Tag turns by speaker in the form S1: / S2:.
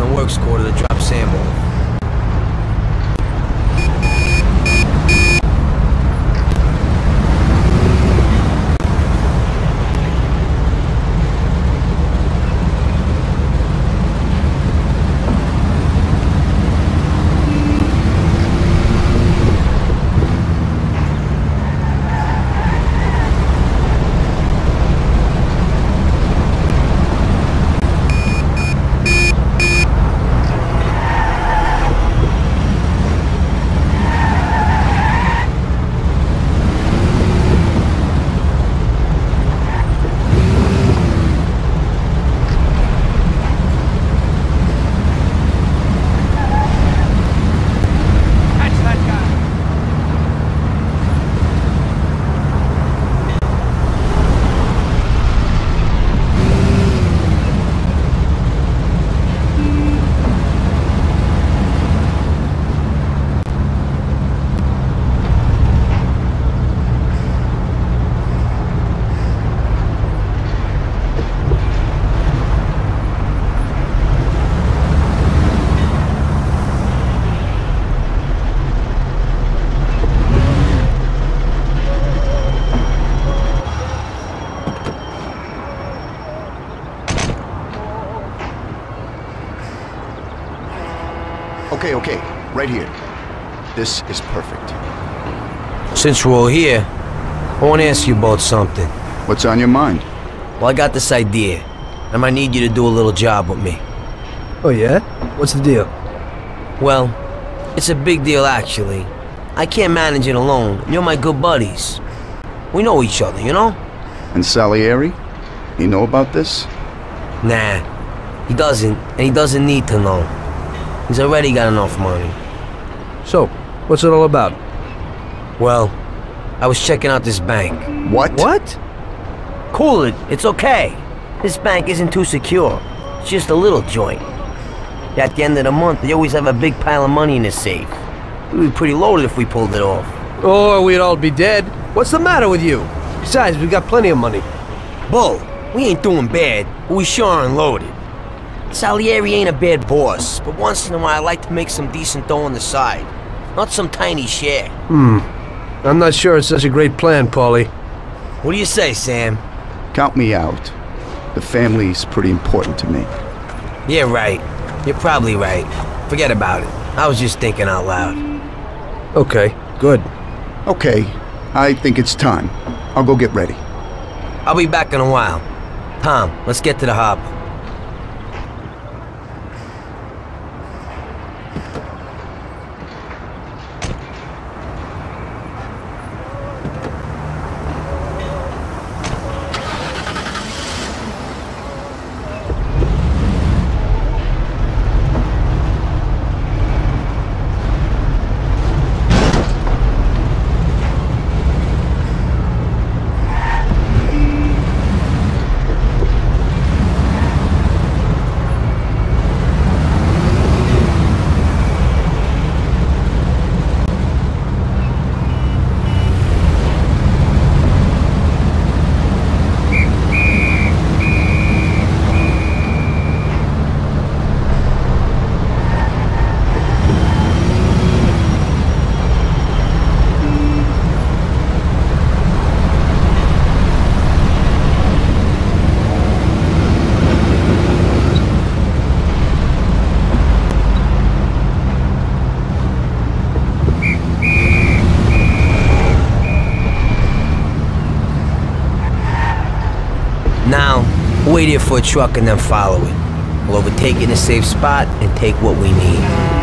S1: the works quarter to
S2: the drop sample.
S3: Okay, okay, right here. This is perfect.
S1: Since we're all here, I want to ask you about something.
S3: What's on your mind?
S1: Well, I got this idea. I might need you to do a little job with me.
S4: Oh yeah? What's the deal?
S1: Well, it's a big deal actually. I can't manage it alone. You're my good buddies. We know each other, you know?
S3: And Salieri? You know about this?
S1: Nah, he doesn't, and he doesn't need to know. He's already got enough money.
S4: So, what's it all about?
S1: Well, I was checking out this bank.
S3: What?
S4: What?
S1: Cool it, it's okay. This bank isn't too secure. It's just a little joint. At the end of the month, they always have a big pile of money in the safe. We'd be pretty loaded if we pulled it off.
S4: Or we'd all be dead. What's the matter with you? Besides, we got plenty of money.
S1: Bull, we ain't doing bad, but we sure aren't loaded. Salieri ain't a bad boss, but once in a while I like to make some decent dough on the side. Not some tiny share. Hmm.
S4: I'm not sure it's such a great plan, Paulie.
S1: What do you say, Sam?
S3: Count me out. The family's pretty important to me.
S1: Yeah, right. You're probably right. Forget about it. I was just thinking out loud.
S4: Okay, good.
S3: Okay, I think it's time. I'll go get ready.
S1: I'll be back in a while. Tom, let's get to the harbor. Now, wait here for a truck and then follow it. We'll overtake it in a safe spot and take what we need.